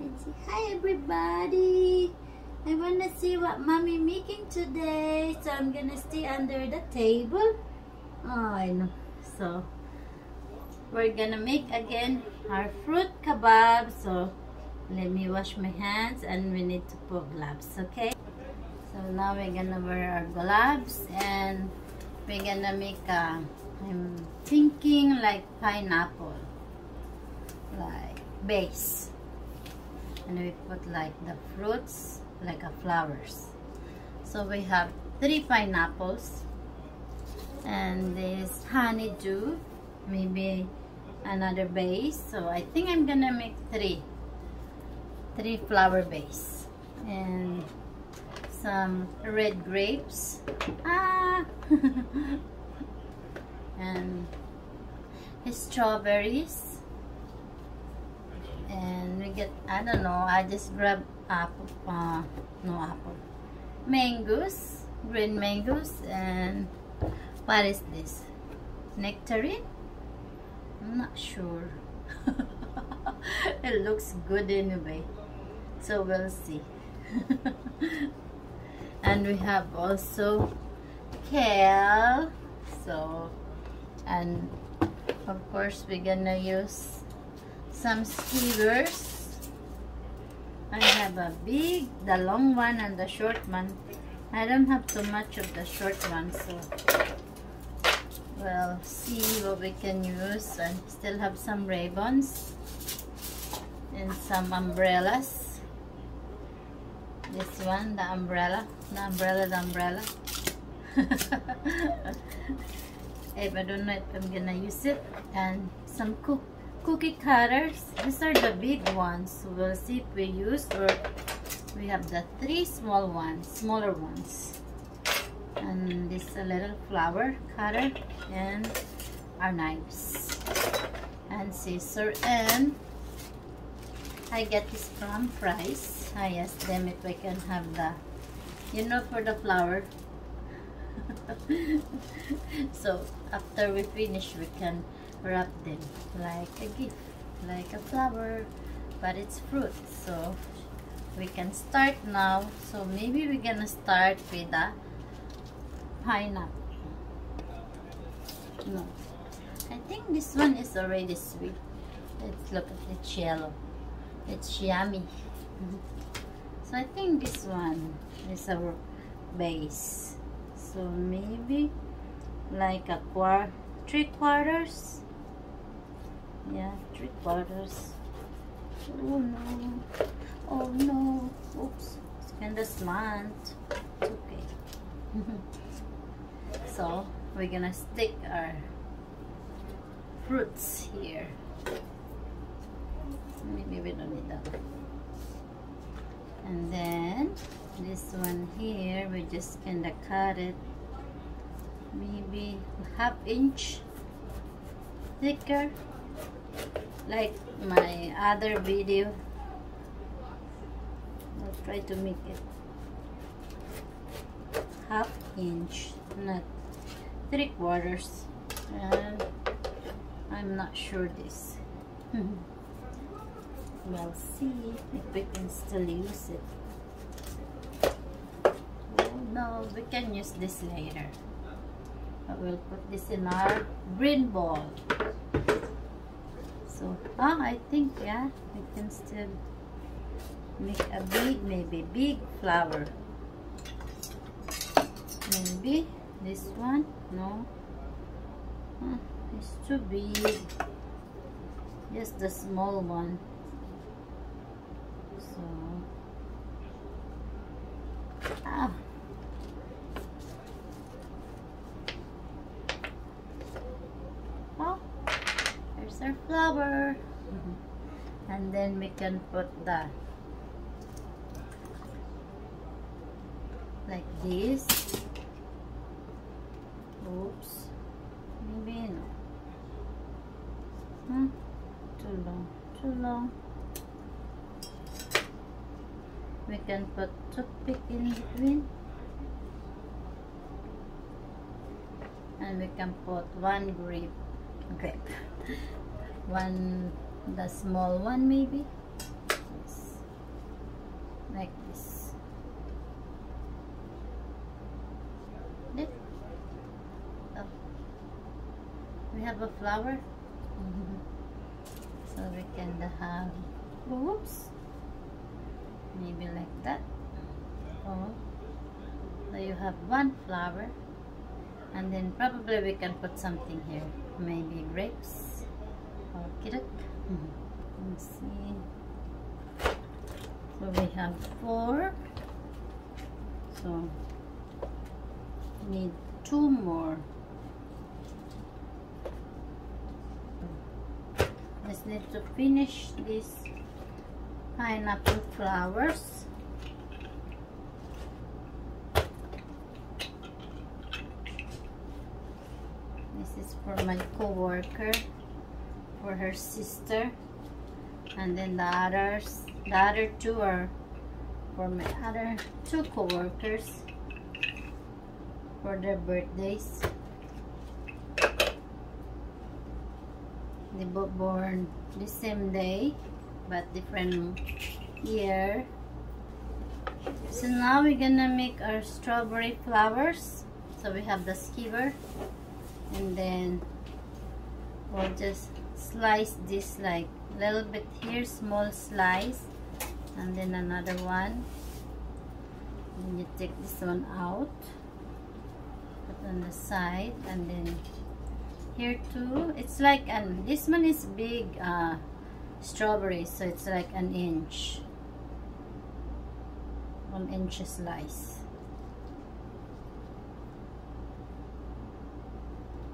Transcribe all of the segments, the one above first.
And say, hi everybody. I wanna see what mommy making today. So I'm gonna stay under the table. Oh, I know. So we're gonna make again our fruit kebab. So let me wash my hands and we need to put gloves, okay? So now we're gonna wear our gloves and we're gonna make a, I'm thinking like pineapple, like base. And we put like the fruits, like a flowers. So we have three pineapples and this honeydew, maybe another base. So I think I'm gonna make three, three flower base and some red grapes. Ah! and strawberries. And we get, I don't know, I just grab apple, uh, no apple. Mangoes, green mangoes, and what is this? Nectarine? I'm not sure. it looks good anyway. So we'll see. and we have also kale so and of course we're gonna use some skewers I have a big the long one and the short one. I don't have too much of the short one so we'll see what we can use. I still have some ribbons and some umbrellas. This one the umbrella the umbrella the umbrella. If I don't know if I'm gonna use it. And some cook cookie cutters. These are the big ones. We'll see if we use or we have the three small ones smaller ones. And this a little flower cutter and our knives and scissor and I get this from Price. I asked them if I can have the, you know, for the flower. so after we finish, we can wrap them like a gift, like a flower, but it's fruit. So we can start now. So maybe we're gonna start with the pineapple. No, I think this one is already sweet. Let's look at it yellow. It's yummy. So I think this one is our base. So maybe like a quarter, three quarters. Yeah, three quarters. Oh no. Oh no. Oops. Kind of smart. It's okay. so we're gonna stick our fruits here. Maybe we don't need that and then this one here we just kinda cut it maybe half inch thicker like my other video I'll try to make it half inch not three quarters and I'm not sure this We'll see if we can still use it. Oh no, we can use this later. But we'll put this in our green ball. So, ah, I think, yeah, we can still make a big, maybe big flower. Maybe this one, no. Huh, it's too big. Just the small one. So, ah. Oh, there's our flower. and then we can put the like this. Oops. Maybe no. Hmm? Too long. Too long we can put toothpick in between and we can put one grape grape one the small one maybe yes. like this. Oh. we have a flower mm-hmm. so we can have oops maybe like that oh so you have one flower and then probably we can put something here maybe grapes or kirak let's see. So we have four. So need two more. Just need to finish these pineapple flowers. This is for my co-worker for her sister. And then the others the other two are for my other two co-workers for their birthdays. They both born the same day but different year. So now we're gonna make our strawberry flowers. So we have the skewer and then we'll just slice this like little bit here small slice and then another one. And you take this one out put on the side and then here too. It's like and this one is big uh, strawberry so it's like an inch one inch slice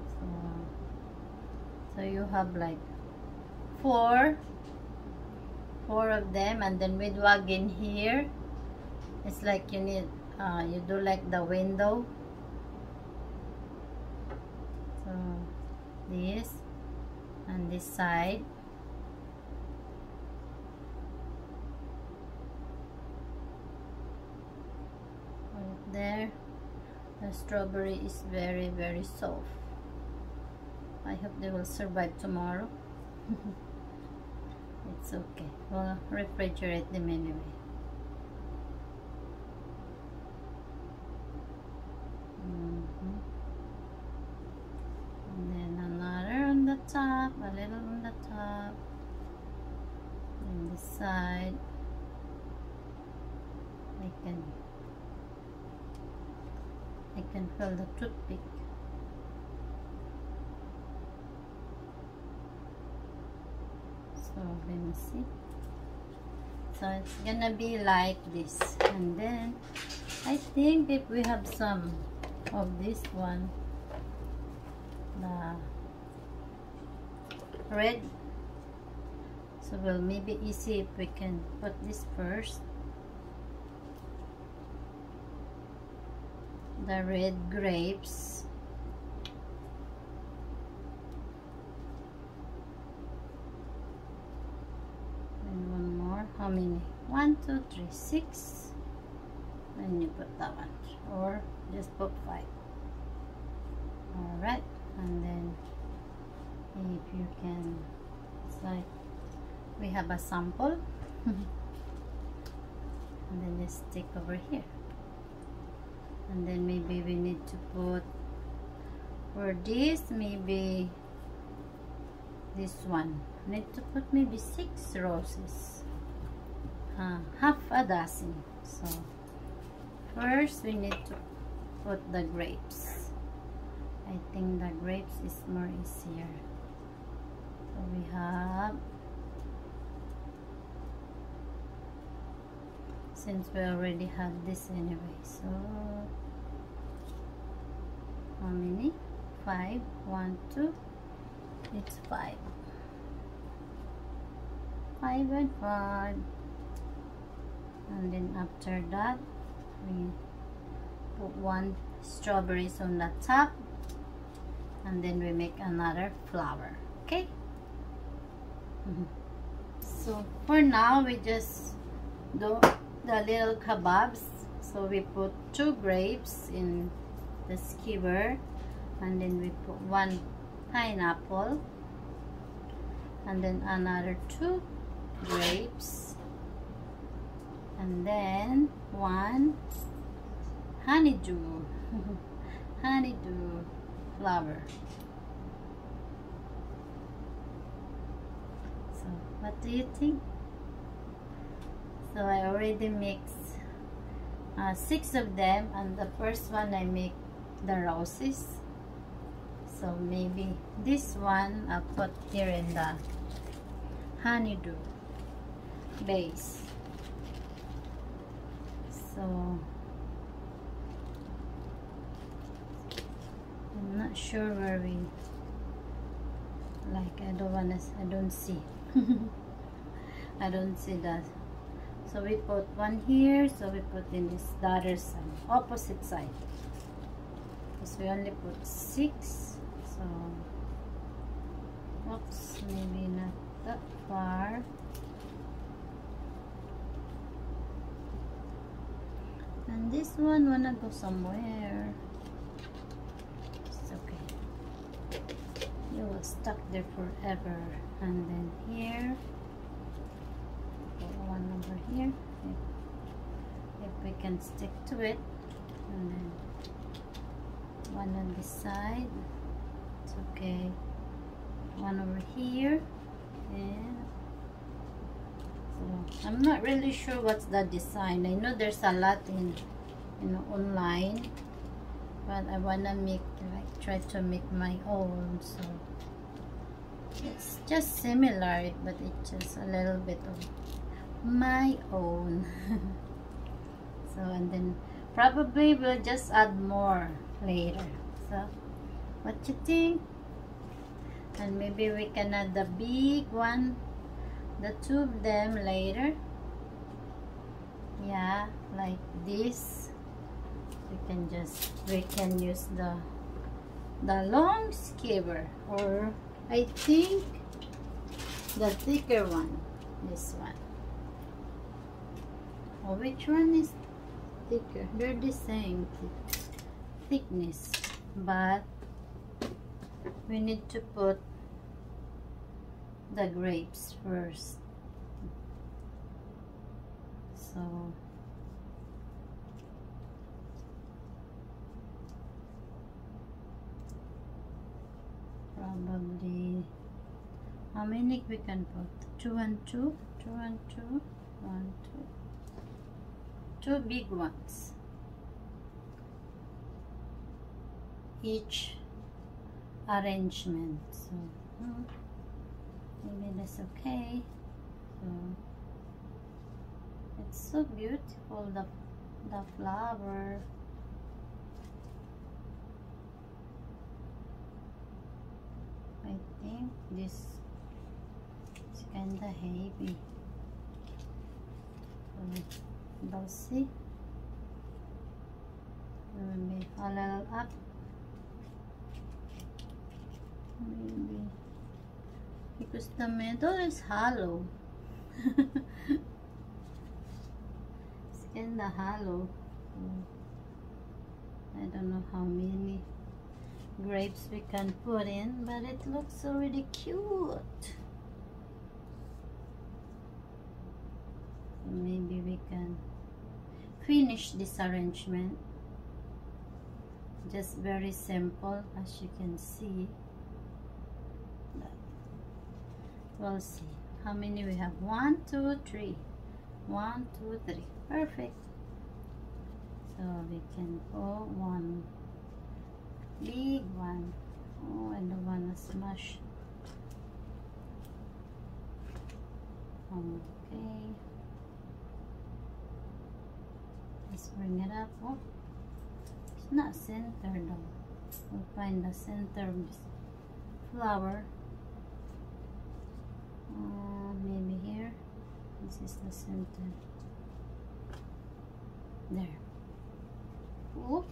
so, so you have like four four of them and then with wagon here it's like you need uh, you do like the window. So this and this side. Right there. The strawberry is very very soft I hope they will survive tomorrow. It's okay. We'll refrigerate them anyway. Mm -hmm. and then another on the top a little on the top. And the side. I can I can feel the toothpick let me see. So it's gonna be like this. And then I think if we have some of this one. The red. So we'll maybe see if we can put this first. The red grapes how one two three six. Then you put that one. Or just put five. All right and then if you can it's like we have a sample. And then just stick over here. And then maybe we need to put for this maybe this one. Need to put maybe six roses uh, half a dozen. So first we need to put the grapes. I think the grapes is more easier. So we have since we already have this anyway so how many? Five. One two. It's five. Five and five and then after that we put one strawberries on the top. And then we make another flower okay? So for now we just do the little kebabs. So we put two grapes in the skewer. And then we put one pineapple. And then another two grapes And then one honeydew. honeydew flower. So, what do you think? So, I already mixed uh, six of them and the first one I make the roses. So, maybe this one I'll put here in the honeydew base. So, I'm not sure where we like I don't wanna I don't see. I don't see that. So we put one here so we put in this the other side opposite side. Because we only put six so oops maybe not that far and this one wanna go somewhere. It's okay. it was stuck there forever. And then here. One over here. If, if we can stick to it. And then one on this side. It's okay. One over here. And I'm not really sure what's the design. I know there's a lot in you know online but I wanna make like try to make my own so. It's just similar but it's just a little bit of my own. So and then probably we'll just add more later. So what you think? And maybe we can add the big one the two of them later. Yeah like this. We can just we can use the the long skewer or I think the thicker one this one. Oh which one is thicker? They're the same thickness but we need to put the grapes first. So probably how many we can put? Two and two? Two and two? One two. Two big ones. Each arrangement so hmm. Maybe that's okay so it's so beautiful the the flower I think this is kinda heavy. So, see. Maybe a little up. Maybe because the middle is hollow. it's in the hollow. I don't know how many grapes we can put in but it looks already cute maybe we can finish this arrangement just very simple as you can see we'll see how many we have one two three one two three perfect so we can put one Big one. Oh, I don't want to smash. Okay. Let's bring it up. Oh, it's not centered though. We'll find the center flower. Uh, maybe here. This is the center. There. Oop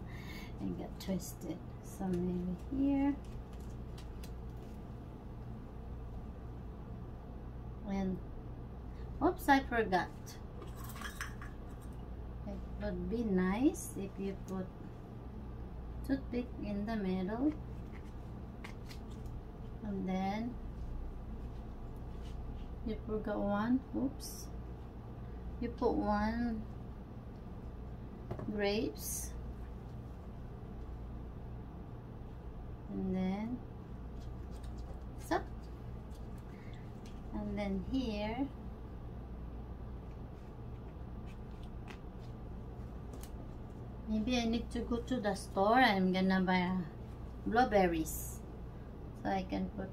and get twisted. So maybe here. And, oops, I forgot. It would be nice if you put toothpick in the middle. And then, you forgot one, oops. you put one grapes. And then so and then here maybe I need to go to the store. I'm gonna buy blueberries. So I can put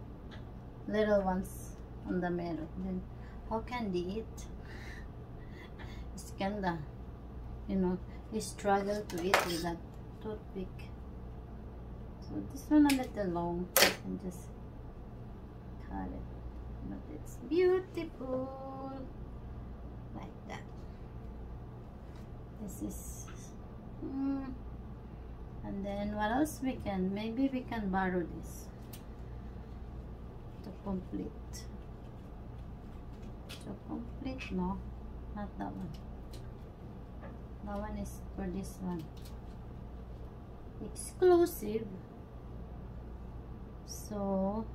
little ones on the middle then how can they eat? It's kinda you know they struggle to eat with that toothpick. So this one a little long. I can just cut it. But it's beautiful. Like that. This is mm, and then what else we can? Maybe we can borrow this to complete complete no not that one. That one is for this one. Exclusive. So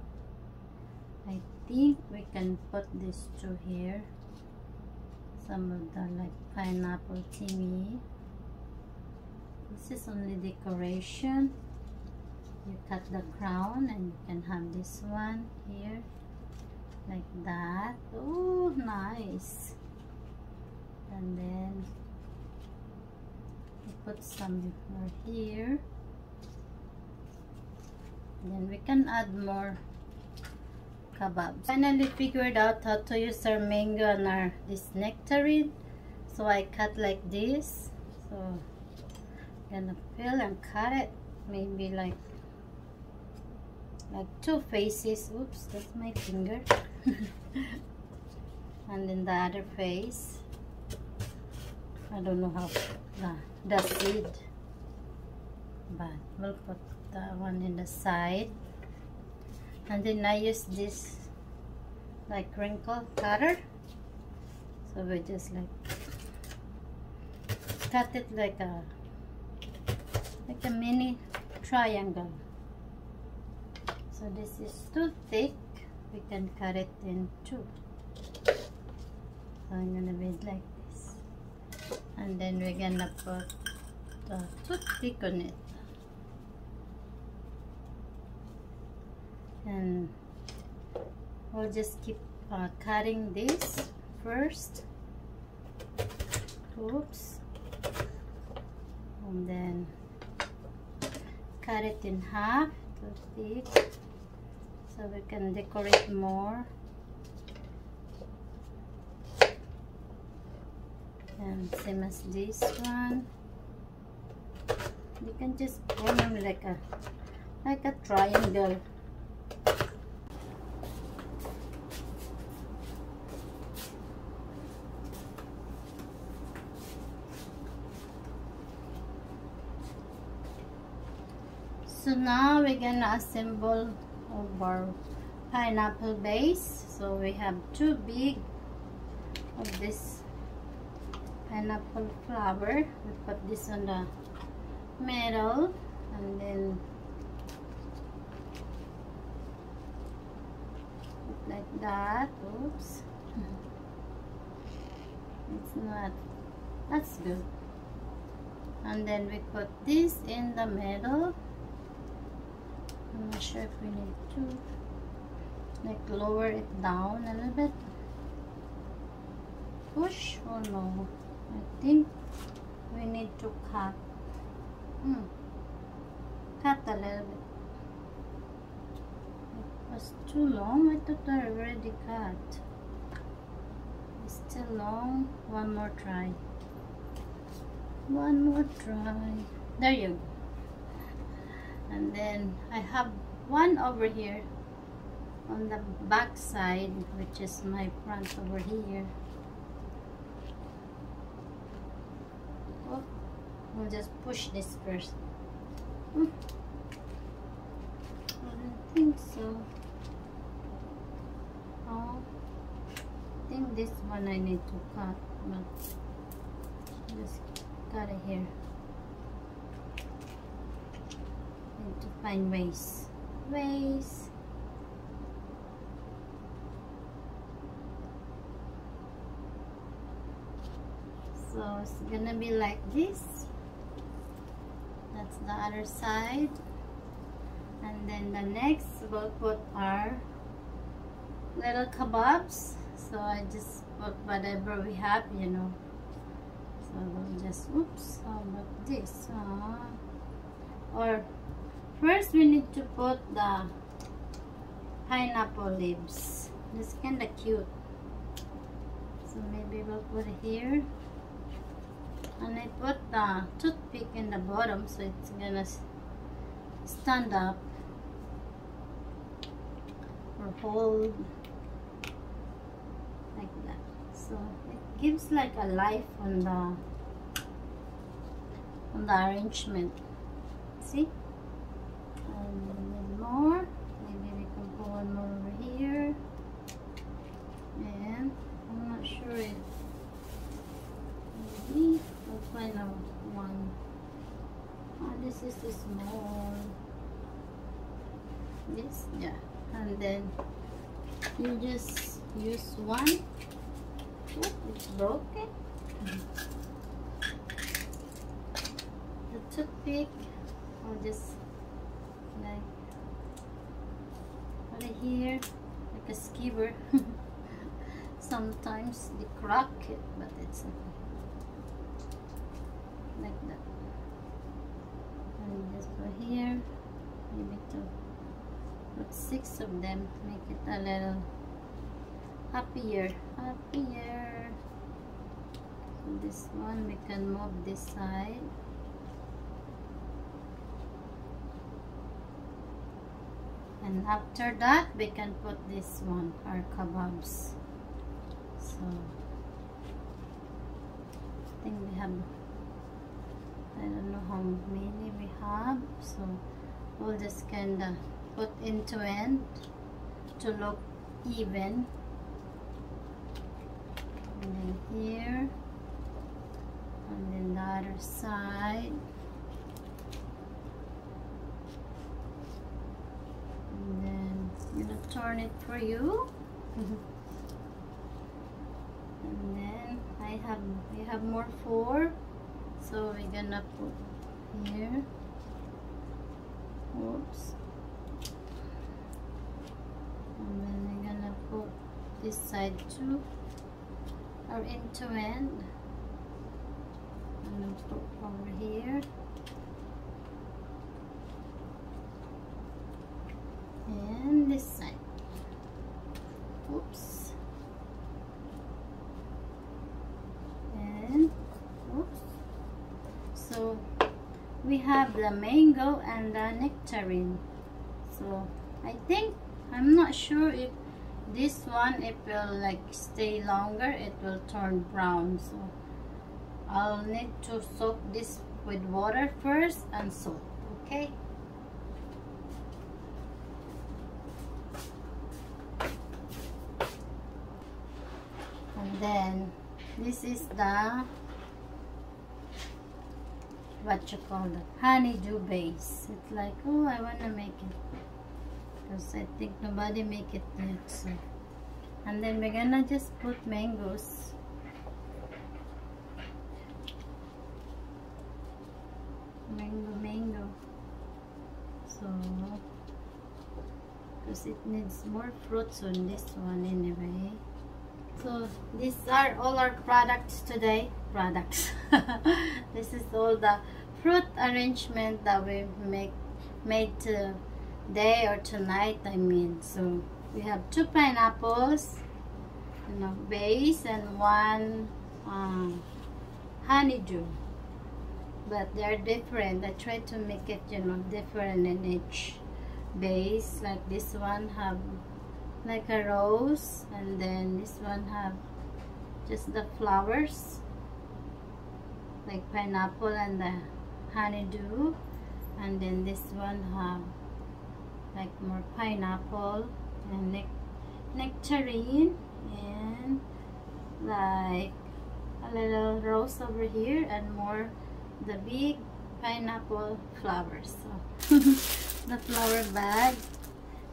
I think we can put this to here. Some of the like pineapple thingy. This is only decoration. You cut the crown and you can have this one here like that. Oh nice. And then you put some more here. Then we can add more kebab finally figured out how to use our mango and our this nectarine. So I cut like this. So gonna peel and cut it. Maybe like like two faces. Oops that's my finger and then the other face I don't know how the, the seed. But we'll put that one in the side. And then I use this like wrinkle cutter so we just like cut it like a like a mini triangle. So this is too thick we can cut it in two. So I'm gonna be like this. And then we're gonna put the toothpick on it. And we'll just keep uh, cutting this first. Oops. And then cut it in half to thick so we can decorate more. And same as this one. You can just form them like a like a triangle. So now we're gonna assemble our pineapple base. So we have two big of this pineapple flower. We put this on the middle and then like that. Oops. Mm-hmm. It's not that's good. And then we put this in the middle I'm not sure if we need to like lower it down a little bit. Push or no I think we need to cut. Hmm. cut a little bit. It was too long. I thought I already cut. It's still long. One more try. One more try. There you go and then I have one over here on the back side which is my front over here. Oh, we'll just push this first. Hmm. I don't think so. Oh I think this one I need to cut but just cut it here to find ways. Ways. so it's gonna be like this. That's the other side. And then the next we'll put our little kebabs. So I just put whatever we have you know. So we'll just oops how about this uh, or first we need to put the pineapple leaves. This kind of cute. So maybe we'll put it here. And I put the toothpick in the bottom so it's gonna stand up or hold like that. So it gives like a life on the on the arrangement. See maybe we can put one more over here. And I'm not sure if maybe I'll find out one. Oh this is the small this yeah and then you just use one. Oh, it's broken. The toothpick I'll just like put it here like a skewer. Sometimes they crack it but it's like that. And just put here maybe two but six of them make it a little happier happier. So this one we can move this side and after that we can put this one our kebabs. So I think we have I don't know how many we have. So we'll just kinda put into end to look even. And then here and then the other side and then I'm gonna turn it for you. And then I have we have more four. So we're gonna put here. Oops and then we're gonna put this side too. Or into end. And then put over here and this side. Oops. And oops. So we have the mango and the nectarine. So I think I'm not sure if this one it will like stay longer it will turn brown. So I'll need to soak this with water first and salt okay and then this is the what you call the honeydew base. It's like oh I want to make it. Because I think nobody make it yet so. And then we're gonna just put mangoes. Mango mango. So because it needs more fruits on this one anyway so these are all our products today. Products. This is all the fruit arrangement that we make made today or tonight I mean. So we have two pineapples you know base and one um, honeydew. But they're different. I try to make it you know different in each base. Like this one have like a rose and then this one have just the flowers like pineapple and the honeydew and then this one have like more pineapple and ne nectarine and like a little rose over here and more the big pineapple flowers. So the flower bag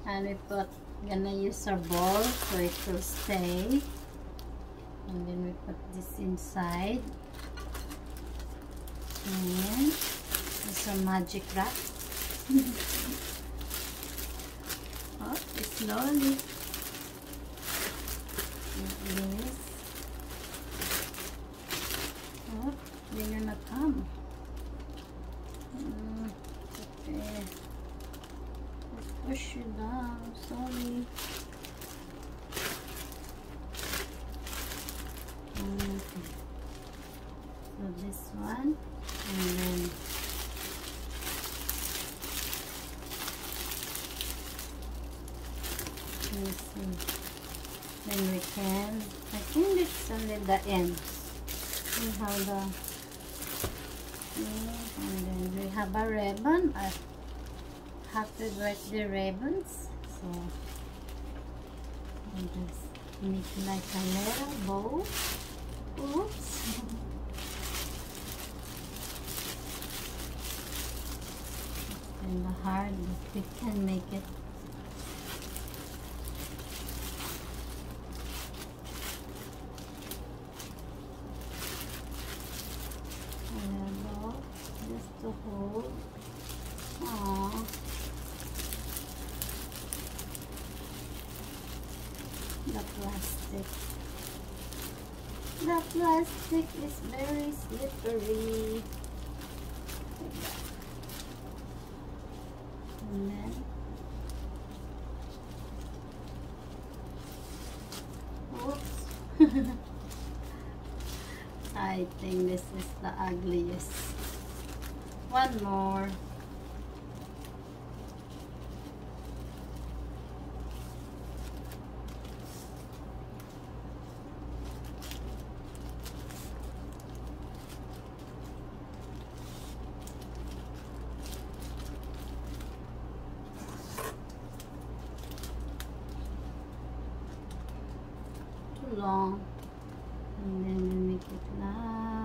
and we put gonna use our bowl for it to stay. And then we put this inside. And some magic wrap. Oh it's slowly the ends. We have the and then we have a ribbon. I have to write the ribbons so I just make like a little bow oops. And the hard we can make it I think this is the ugliest. One more. Long. And then we make it long.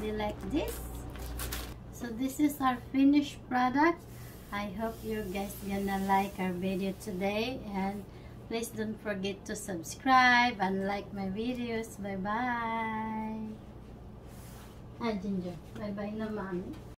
they like this. So this is our finished product. I hope you guys gonna like our video today. And please don't forget to subscribe and like my videos. Bye bye ah Ginger. Bye bye na mommy